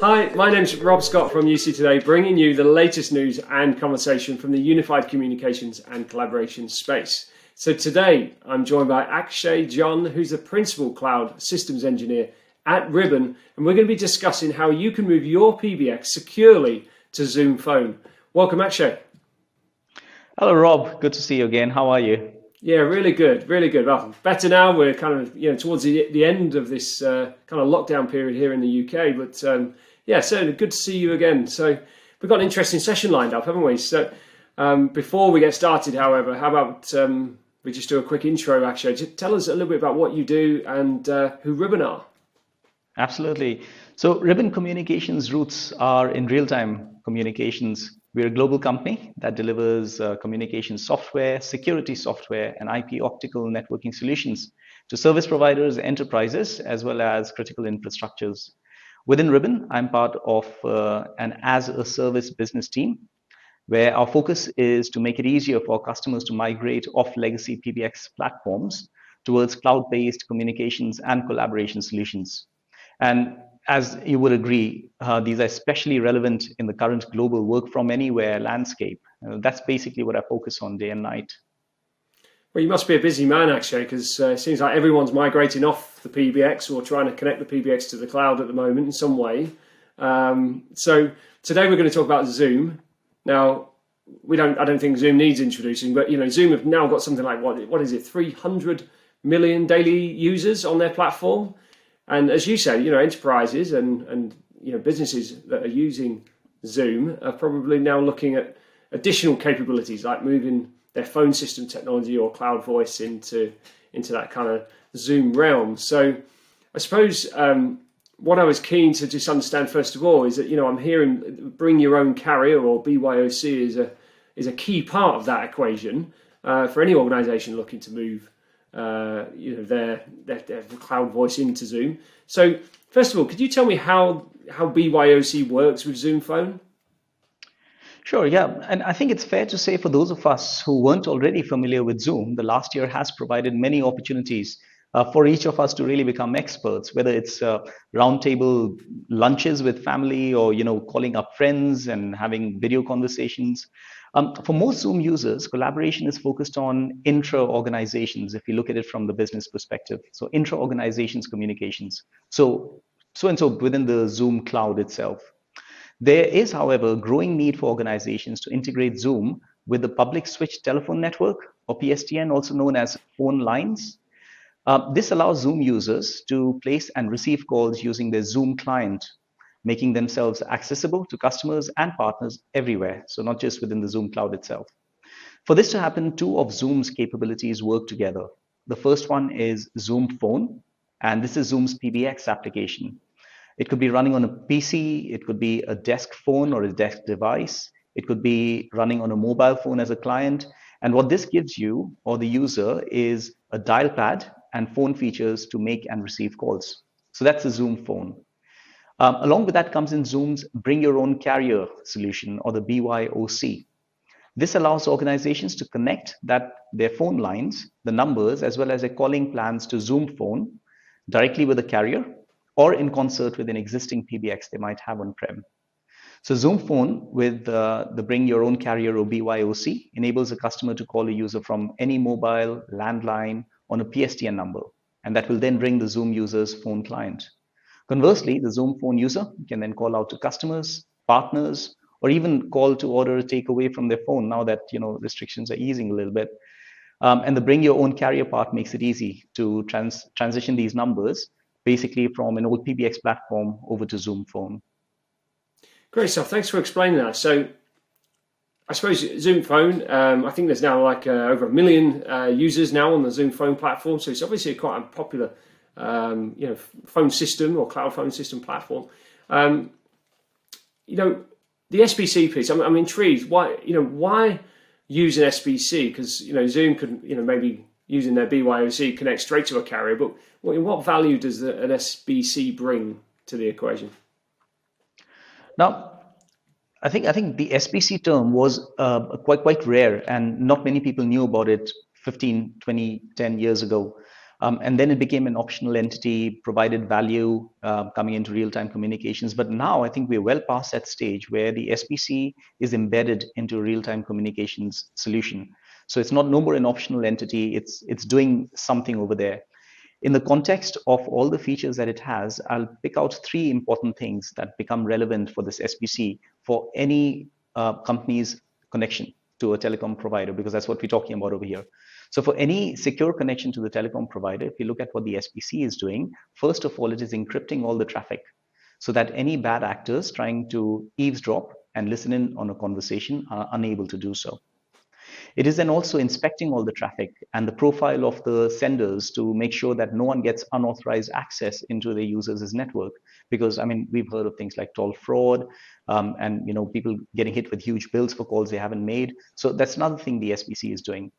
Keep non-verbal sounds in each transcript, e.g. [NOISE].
Hi, my name's Rob Scott from UC Today, bringing you the latest news and conversation from the unified communications and collaboration space. So today I'm joined by Akshay John, who's the principal cloud systems engineer at Ribbon, and we're going to be discussing how you can move your PBX securely to Zoom Phone. Welcome, Akshay. Hello, Rob. Good to see you again. How are you? Yeah, really good, really good. Well, better now. We're kind of you know towards the the end of this uh, kind of lockdown period here in the UK, but um, yeah, certainly good to see you again. So we've got an interesting session lined up, haven't we? So um, before we get started, however, how about um, we just do a quick intro, actually? Just tell us a little bit about what you do and uh, who Ribbon are. Absolutely. So Ribbon Communications roots are in real-time communications. We're a global company that delivers uh, communication software, security software, and IP optical networking solutions to service providers, enterprises, as well as critical infrastructures. Within Ribbon, I'm part of uh, an as a service business team where our focus is to make it easier for customers to migrate off legacy PBX platforms towards cloud-based communications and collaboration solutions. And as you would agree, uh, these are especially relevant in the current global work from anywhere landscape. Uh, that's basically what I focus on day and night. Well, you must be a busy man, actually, because uh, it seems like everyone's migrating off the PBX or trying to connect the PBX to the cloud at the moment in some way. Um, so today we're going to talk about Zoom. Now, we don't. I don't think Zoom needs introducing, but you know, Zoom have now got something like what? What is it? Three hundred million daily users on their platform, and as you say, you know, enterprises and and you know businesses that are using Zoom are probably now looking at additional capabilities like moving their phone system technology or cloud voice into into that kind of Zoom realm. So I suppose um, what I was keen to just understand first of all is that you know I'm hearing bring your own carrier or BYOC is a is a key part of that equation uh, for any organisation looking to move uh, you know their, their, their cloud voice into Zoom. So first of all, could you tell me how how BYOC works with Zoom Phone? Sure, yeah. And I think it's fair to say for those of us who weren't already familiar with Zoom, the last year has provided many opportunities uh, for each of us to really become experts, whether it's uh, roundtable lunches with family or, you know, calling up friends and having video conversations. Um, for most Zoom users, collaboration is focused on intra-organizations, if you look at it from the business perspective. So intra-organizations communications. So so and so within the Zoom cloud itself. There is, however, a growing need for organizations to integrate Zoom with the public switch telephone network, or PSTN, also known as phone lines, uh, this allows Zoom users to place and receive calls using their Zoom client, making themselves accessible to customers and partners everywhere, so not just within the Zoom cloud itself. For this to happen, two of Zoom's capabilities work together. The first one is Zoom Phone, and this is Zoom's PBX application. It could be running on a PC, it could be a desk phone or a desk device, it could be running on a mobile phone as a client. And what this gives you or the user is a dial pad and phone features to make and receive calls. So that's the Zoom phone. Um, along with that comes in Zoom's Bring Your Own Carrier solution or the BYOC. This allows organizations to connect that their phone lines, the numbers, as well as their calling plans to Zoom phone directly with the carrier or in concert with an existing PBX they might have on-prem. So Zoom Phone with uh, the Bring Your Own Carrier or BYOC enables a customer to call a user from any mobile, landline, on a PSTN number, and that will then ring the Zoom user's phone client. Conversely, the Zoom phone user can then call out to customers, partners, or even call to order a takeaway from their phone now that you know restrictions are easing a little bit. Um, and the bring your own carrier part makes it easy to trans transition these numbers basically from an old PBX platform over to Zoom phone. Great stuff. Thanks for explaining that. So I suppose Zoom Phone. Um, I think there's now like uh, over a million uh, users now on the Zoom Phone platform, so it's obviously quite a popular, um, you know, phone system or cloud phone system platform. Um, you know, the SBC piece. I'm, I'm, intrigued. Why, you know, why use an SBC? Because you know, Zoom could, you know, maybe using their BYOC connect straight to a carrier, but what, value does an SBC bring to the equation? Now, I think I think the SBC term was uh, quite quite rare, and not many people knew about it 15, 20, 10 years ago. Um, and then it became an optional entity, provided value uh, coming into real-time communications. But now I think we're well past that stage where the SBC is embedded into a real-time communications solution. So it's not no more an optional entity. It's it's doing something over there. In the context of all the features that it has, I'll pick out three important things that become relevant for this SBC for any uh, company's connection to a telecom provider, because that's what we're talking about over here. So for any secure connection to the telecom provider, if you look at what the SBC is doing, first of all, it is encrypting all the traffic so that any bad actors trying to eavesdrop and listen in on a conversation are unable to do so. It is then also inspecting all the traffic and the profile of the senders to make sure that no one gets unauthorized access into the users' network. Because I mean, we've heard of things like toll fraud, um, and you know, people getting hit with huge bills for calls they haven't made. So that's another thing the SBC is doing.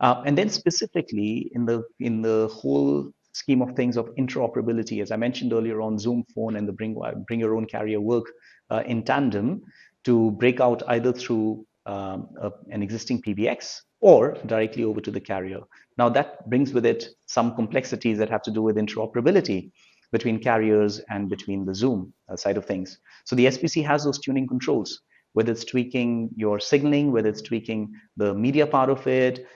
Uh, and then specifically in the in the whole scheme of things of interoperability, as I mentioned earlier on, Zoom Phone and the Bring Bring Your Own Carrier work uh, in tandem to break out either through um, a, an existing PBX or directly over to the carrier. Now that brings with it some complexities that have to do with interoperability between carriers and between the Zoom uh, side of things. So the SBC has those tuning controls, whether it's tweaking your signaling, whether it's tweaking the media part of it,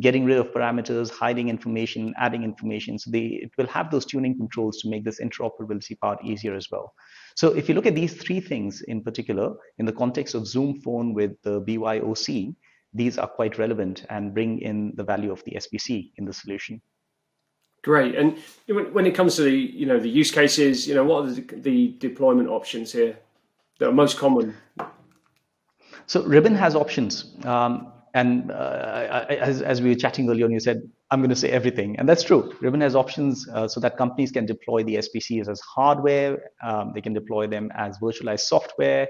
getting rid of parameters, hiding information, adding information. So they, it will have those tuning controls to make this interoperability part easier as well. So if you look at these three things in particular, in the context of Zoom Phone with the BYOC, these are quite relevant and bring in the value of the SBC in the solution. Great. And when it comes to the, you know, the use cases, you know, what are the, the deployment options here that are most common? So Ribbon has options. Um, and uh, as, as we were chatting earlier on, you said, I'm going to say everything. And that's true. Ribbon has options uh, so that companies can deploy the SBCs as hardware, um, they can deploy them as virtualized software,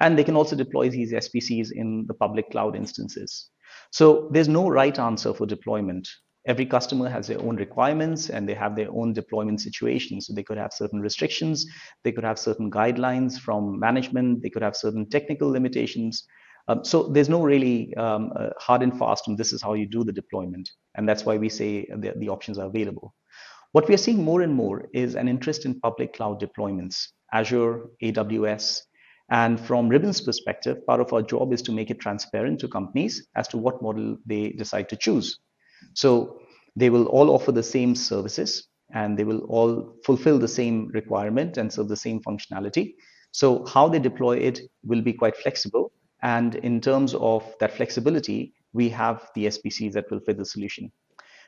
and they can also deploy these SBCs in the public cloud instances. So there's no right answer for deployment. Every customer has their own requirements and they have their own deployment situations. So they could have certain restrictions, they could have certain guidelines from management, they could have certain technical limitations. Um, so there's no really um, uh, hard and fast, and this is how you do the deployment. And that's why we say the, the options are available. What we are seeing more and more is an interest in public cloud deployments, Azure, AWS. And from Ribbon's perspective, part of our job is to make it transparent to companies as to what model they decide to choose. So they will all offer the same services and they will all fulfill the same requirement and serve the same functionality. So how they deploy it will be quite flexible and in terms of that flexibility, we have the SBCs that will fit the solution.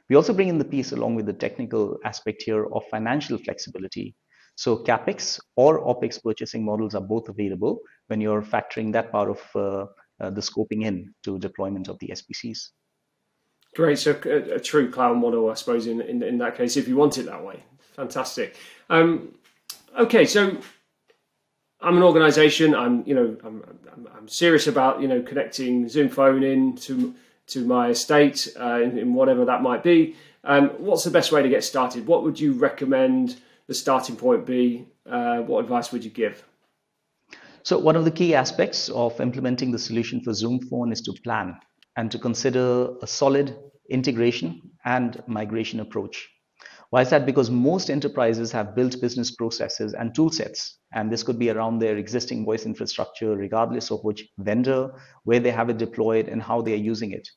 We also bring in the piece along with the technical aspect here of financial flexibility. So CapEx or OpEx purchasing models are both available when you're factoring that part of uh, uh, the scoping in to deployment of the SBCs. Great. So a, a, true cloud model, I suppose, in, in, in that case, if you want it that way. Fantastic. Um, okay, so I'm an organisation. I'm you know I'm, I'm, I'm, serious about you know connecting Zoom phone in to to my estate uh, in, in, whatever that might be. Um, what's the best way to get started? What would you recommend the starting point be? Uh, what advice would you give? So one of the key aspects of implementing the solution for Zoom phone is to plan and to consider a solid integration and migration approach. Why is that? Because most enterprises have built business processes and tool sets, and this could be around their existing voice infrastructure, regardless of which vendor, where they have it deployed, and how they are using it.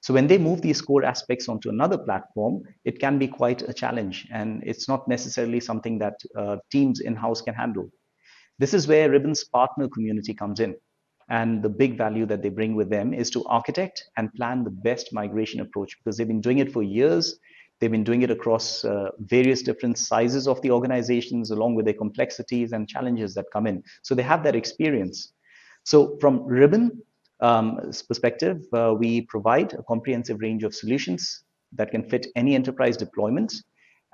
So when they move these core aspects onto another platform, it can be quite a challenge, and it's not necessarily something that uh, teams in-house can handle. This is where Ribbon's partner community comes in. And the big value that they bring with them is to architect and plan the best migration approach because they've been doing it for years They've been doing it across uh, various different sizes of the organizations, along with their complexities and challenges that come in. So they have that experience. So from Ribbon um, perspective, uh, we provide a comprehensive range of solutions that can fit any enterprise deployment.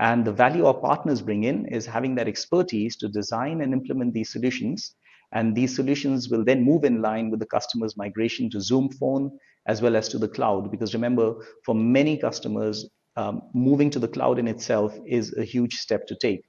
And the value our partners bring in is having that expertise to design and implement these solutions. And these solutions will then move in line with the customer's migration to Zoom Phone as well as to the cloud. Because remember, for many customers, um, moving to the cloud in itself is a huge step to take.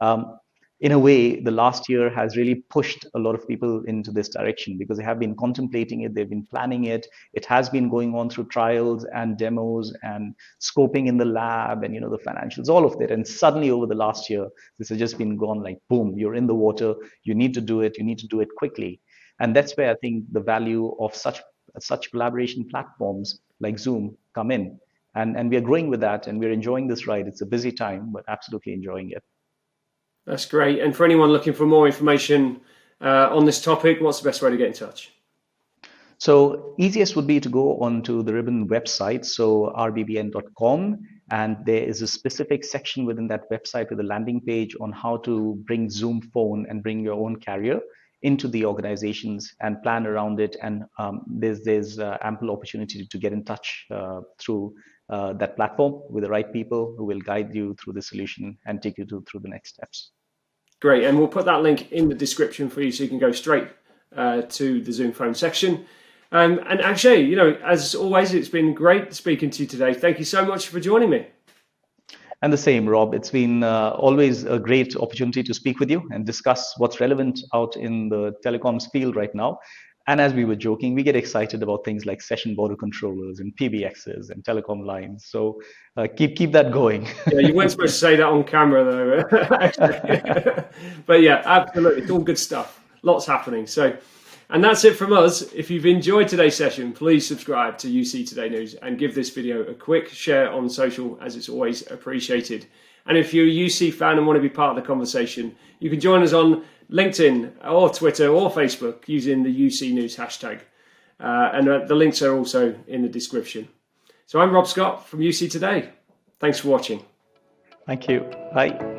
Um, in a way, the last year has really pushed a lot of people into this direction because they have been contemplating it, they've been planning it. It has been going on through trials and demos and scoping in the lab and you know the financials, all of that. And suddenly over the last year, this has just been gone like boom, you're in the water, you need to do it, you need to do it quickly. And that's where I think the value of such such collaboration platforms like Zoom come in. And, and we are growing with that and we're enjoying this ride. It's a busy time, but absolutely enjoying it. That's great. And for anyone looking for more information uh, on this topic, what's the best way to get in touch? So easiest would be to go onto the Ribbon website, so rbbn.com, and there is a specific section within that website with a landing page on how to bring Zoom Phone and bring your own carrier into the organizations and plan around it. And um, there's there's uh, ample opportunity to get in touch uh, through uh, that platform with the right people who will guide you through the solution and take you to, through the next steps. Great, and we'll put that link in the description for you so you can go straight uh, to the Zoom phone section. Um, and Akshay, you know, as always, it's been great speaking to you today. Thank you so much for joining me. And the same, Rob. It's been uh, always a great opportunity to speak with you and discuss what's relevant out in the telecoms field right now. And as we were joking, we get excited about things like session border controllers and PBXs and telecom lines. So uh, keep keep that going. [LAUGHS] yeah, you weren't supposed to say that on camera though. [LAUGHS] but yeah, absolutely, it's all good stuff. Lots happening. So, and that's it from us. If you've enjoyed today's session, please subscribe to UC Today News and give this video a quick share on social, as it's always appreciated. And if you're a UC fan and want to be part of the conversation, you can join us on LinkedIn or Twitter or Facebook using the UC News hashtag. Uh, and uh, the links are also in the description. So I'm Rob Scott from UC Today. Thanks for watching. Thank you. Bye.